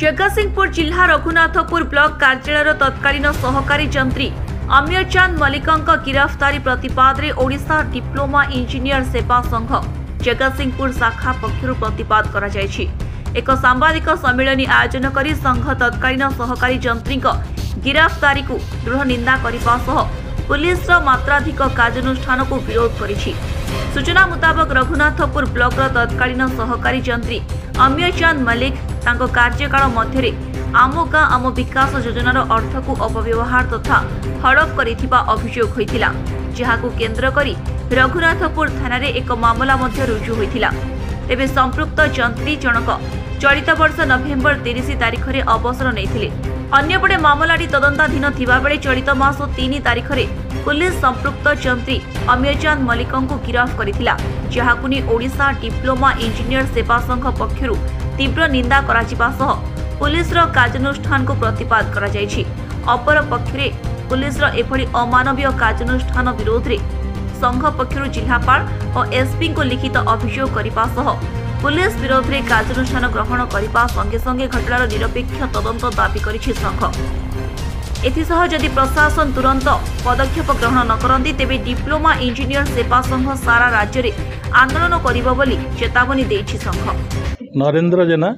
ଜଗତସିଂହପୁର ଜିଲ୍ଲା ରଘୁନାଥପୁର ବ୍ଲକ କାର୍ଯ୍ୟାଳୟର ତତ୍କାଳୀନ ସହକାରୀ ଯନ୍ତ୍ରୀ ଅମୀୟ ଚାନ୍ଦ ମଲ୍ଲିକଙ୍କ ଗିରଫଦାରୀ ପ୍ରତିବାଦରେ ଓଡ଼ିଶା ଡିପ୍ଲୋମା ଇଞ୍ଜିନିୟର ସେବା ସଂଘ ଜଗତସିଂହପୁର ଶାଖା ପକ୍ଷରୁ ପ୍ରତିବାଦ କରାଯାଇଛି। ଏକ ସାମ୍ବାଦିକ ସମ୍ମିଳନୀ ଆୟୋଜନ କରି ସଂଘ ତତ୍କାଳୀନ ସହକାରୀ ଯନ୍ତ୍ରୀଙ୍କ ଗିରଫଦାରୀକୁ ଦୃଢ଼ ନିନ୍ଦା କରିବା ସହ ପୁଲିସର ମାତ୍ରାଧିକ କାର୍ଯ୍ୟାନୁଷ୍ଠାନକୁ ବିରୋଧ କରିଛି। ସୂଚନା ମୁତାବକ ରଘୁନାଥପୁର ବ୍ଲକର ତତ୍କାଳୀନ ସହକାରୀ ଯନ୍ତ୍ରୀ ଅମୀୟ ଚାନ୍ଦ ମଲ୍ଲିକ ତାଙ୍କ କାର୍ଯ୍ୟକାଳ ମଧ୍ୟରେ ଆମ ଗାଁ ଆମ ବିକାଶ ଯୋଜନାର ଅର୍ଥକୁ ଅପବ୍ୟବହାର ତଥା ହଡପ କରିଥିବା ଅଭିଯୋଗ ହୋଇଥିଲା ଯାହାକୁ କେନ୍ଦ୍ର କରି ରଘୁନାଥପୁର ଥାନାରେ ଏକ ମାମଲା ମଧ୍ୟ ରୁଜୁ ହୋଇଥିଲା। ତେବେ ସମ୍ପୃକ୍ତ ଯନ୍ତ୍ରୀ ଜଣକ ଚଳିତ ବର୍ଷ ନଭେମ୍ବର ତିରିଶ ତାରିଖରେ ଅବସର ନେଇଥିଲେ। ଅନ୍ୟପଟେ ମାମଲାଟି ତଦନ୍ତାଧୀନ ଥିବାବେଳେ ଚଳିତ ମାସ ତିନି ତାରିଖରେ ପୁଲିସ ସମ୍ପୃକ୍ତ ଯନ୍ତ୍ରୀ ଅମୀୟଚାନ୍ଦ ମଲ୍ଲିକଙ୍କୁ ଗିରଫ କରିଥିଲା ଯାହାକୁ ନେଇ ଓଡ଼ିଶା ଡିପ୍ଲୋମା ଇଞ୍ଜିନିୟର ସେବା ସଂଘ ପକ୍ଷରୁ ତୀବ୍ର ନିନ୍ଦା କରାଯିବା ସହ ପୁଲିସର କାର୍ଯ୍ୟାନୁଷ୍ଠାନକୁ ପ୍ରତିବାଦ କରାଯାଇଛି। ଅପରପକ୍ଷରେ ପୁଲିସର ଏଭଳି ଅମାନବୀୟ କାର୍ଯ୍ୟାନୁଷ୍ଠାନ ବିରୋଧରେ ସଂଘ ପକ୍ଷରୁ ଜିଲ୍ଲାପାଳ ଓ ଏସ୍ପିଙ୍କୁ ଲିଖିତ ଅଭିଯୋଗ କରିବା ସହ ପୁଲିସ ବିରୋଧରେ କାର୍ଯ୍ୟାନୁଷ୍ଠାନ ଗ୍ରହଣ କରିବା ସଙ୍ଗେ ସଙ୍ଗେ ଘଟଣାର ନିରପେକ୍ଷ ତଦନ୍ତ ଦାବି କରିଛି ସଂଘ। ଏଥିସହ ଯଦି ପ୍ରଶାସନ ତୁରନ୍ତ ପଦକ୍ଷେପ ଗ୍ରହଣ ନ କରନ୍ତି ତେବେ ଡିପ୍ଲୋମା ଇଞ୍ଜିନିୟର ସେବା ସଂଘ ସାରା ରାଜ୍ୟରେ ଆନ୍ଦୋଳନ କରିବ ବୋଲି ଚେତାବନୀ ଦେଇଛି ସଂଘ। ନରେନ୍ଦ୍ର ଜେନା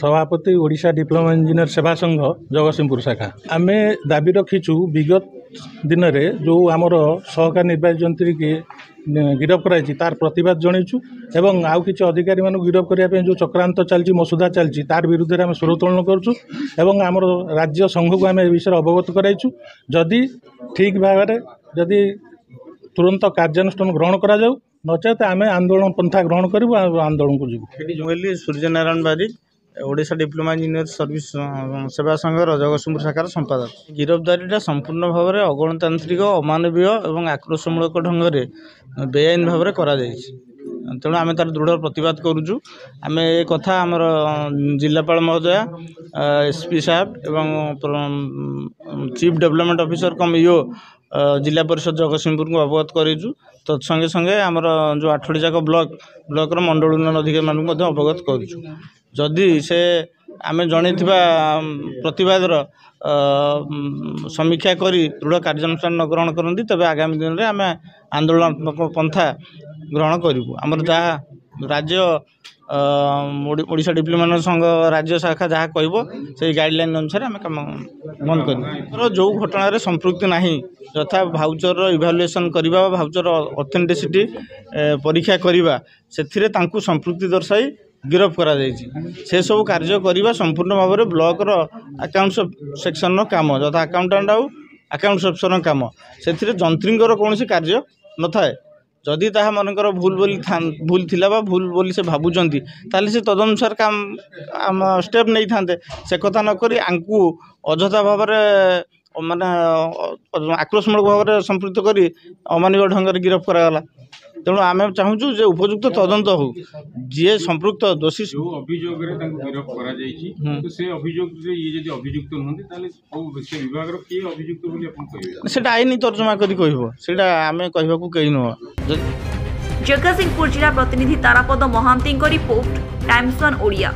ସଭାପତି ଓଡ଼ିଶା ଡିପ୍ଲୋମା ଇଞ୍ଜିନିୟର ସେବା ସଂଘ ଜଗତସିଂହପୁର ଶାଖା। ଆମେ ଦାବି ରଖିଛୁ ବିଗତ ଦିନରେ ଯେଉଁ ଆମର ସହକାରୀ ନିର୍ବାହୀ ଯନ୍ତ୍ରୀକି ଗିରଫ କରାଯାଇଛି। ତାର ପ୍ରତିବାଦ ଜଣାଇଛୁ ଏବଂ ଆଉ କିଛି ଅଧିକାରୀମାନଙ୍କୁ ଗିରଫ କରିବା ପାଇଁ ଯେଉଁ ଚକ୍ରାନ୍ତ ଚାଲିଛି ମସୁଧା ଚାଲିଛି ତାର ବିରୁଦ୍ଧରେ ଆମେ ସ୍ୱର ଉତ୍ତୋଳନ କରୁଛୁ ଏବଂ ଆମର ରାଜ୍ୟ ସଂଘକୁ ଆମେ ଏ ବିଷୟରେ ଅବଗତ କରାଇଛୁ। ଯଦି ଠିକ୍ ଭାବରେ ଯଦି ତୁରନ୍ତ କାର୍ଯ୍ୟାନୁଷ୍ଠାନ ଗ୍ରହଣ କରାଯାଉ ନଚେତ ଆମେ ଆନ୍ଦୋଳନ ପନ୍ଥା ଗ୍ରହଣ କରିବୁ ଆଉ ଆନ୍ଦୋଳନକୁ ଯିବୁ। Suryanarayan Barik Odisha diploma engineer service ସେବା ସଂଘର ଜଗତସିଂହପୁର ଶାଖାର ସମ୍ପାଦକ। ଗିରଫଦାରୀଟା ସମ୍ପୂର୍ଣ୍ଣ ଭାବରେ ଅଗଣତାନ୍ତ୍ରିକ ଅମାନବୀୟ ଏବଂ ଆକ୍ରୋଶମୂଳକ ଢଙ୍ଗରେ ବେଆଇନ ଭାବରେ କରାଯାଇଛି। ତେଣୁ ଆମେ ତାର ଦୃଢ଼ ପ୍ରତିବାଦ କରୁଛୁ। ଆମେ ଏ କଥା ଆମର ଜିଲ୍ଲାପାଳ ମହୋଦୟା ଏସ୍ ପି ସାହେବ ଏବଂ chief development officer cum EO ଜିଲ୍ଲା ପରିଷଦ ଜଗତସିଂହପୁରଙ୍କୁ ଅବଗତ କରିଛୁ। ତତ୍ସଙ୍ଗେ ସଙ୍ଗେ ଆମର ଯେଉଁ ଆଠଟି ଯାକ ବ୍ଲକ ବ୍ଲକର ମଣ୍ଡଳ ଉନ୍ନୟନ ଅଧିକାରୀମାନଙ୍କୁ ମଧ୍ୟ ଅବଗତ କରୁଛୁ। ଯଦି ସେ ଆମେ ଜଣେଇଥିବା ପ୍ରତିବାଦର ସମୀକ୍ଷା କରି ଦୃଢ଼ କାର୍ଯ୍ୟାନୁଷ୍ଠାନ ନ ଗ୍ରହଣ କରନ୍ତି ତେବେ ଆଗାମୀ ଦିନରେ ଆମେ ଆନ୍ଦୋଳନାତ୍ମକ ପନ୍ଥା ଗ୍ରହଣ କରିବୁ। ଆମର ଯାହା ରାଜ୍ୟ ଓଡ଼ିଶା ଡିପ୍ଲୋମା ସଂଘ ରାଜ୍ୟ ଶାଖା ଯାହା କହିବ ସେଇ ଗାଇଡ଼ଲାଇନ୍ ଅନୁସାରେ ଆମେ କାମ ବନ୍ଦ କରିବୁ। ଯେଉଁ ଘଟଣାରେ ସମ୍ପୃକ୍ତି ନାହିଁ ଯଥା ଭାଉଚରର ଇଭାଲୁଏସନ୍ କରିବା ବା ଭାଉଚର ଅଥେଣ୍ଟିସିଟି ପରୀକ୍ଷା କରିବା ସେଥିରେ ତାଙ୍କୁ ସମ୍ପୃକ୍ତି ଦର୍ଶାଇ গিরফ করা যাইছি সেসব কার্য করা সম্পূর্ণ ভাবে ব্লকর আকাউন্ট সেকশনর কাম যথা আকাউন্টাট আউ আকাউন্ট সেকশনর কাম সেথিরে যন্ত্রীঙ্কর কৌশি কার্য নথায় যদি তাহা মনকর ভুল বলি ভুল লা বা ভুল বলি সে ভাবুচার তাহলে সে তদনুসার কাম স্টেপ নেই থাকে সে কথা নকরি আঙ্কু অযথা ভাবে ମାନେ ଆକ୍ରୋଶମୂଳକ ଭାବରେ ସମ୍ପୃକ୍ତ କରି ଅମାନବୀୟ ଢଙ୍ଗରେ ଗିରଫ କରାଗଲା। ତେଣୁ ଆମେ ଚାହୁଁଛୁ ଯେ ଉପଯୁକ୍ତ ତଦନ୍ତ ହଉ। ଯିଏ ସମ୍ପୃକ୍ତ ଦୋଷୀ ଯେଉଁ ଅଭିଯୋଗରେ ତାଙ୍କୁ ଗିରଫ କରାଯାଇଛି ତ ସେ ଅଭିଯୋଗରେ ଇଏ ଯଦି ଅଭିଯୁକ୍ତ ନୁହନ୍ତି ତାହେଲେ ସେ ବିଭାଗର କିଏ ଅଭିଯୁକ୍ତ ବୋଲି ଆପଣ କହିବେ? ସେଇଟା ଆଇନ ତର୍ଜମା କରି କହିବ। ସେଇଟା ଆମେ କହିବାକୁ କେହି ନୁହଁ। ଜଗତସିଂହପୁର ଜିଲ୍ଲା ପ୍ରତିନିଧି ତାରାପଦ ମହାନ୍ତିଙ୍କ ରିପୋର୍ଟ ଟାଇମ୍ସ ୱାନ୍ ଓଡ଼ିଆ।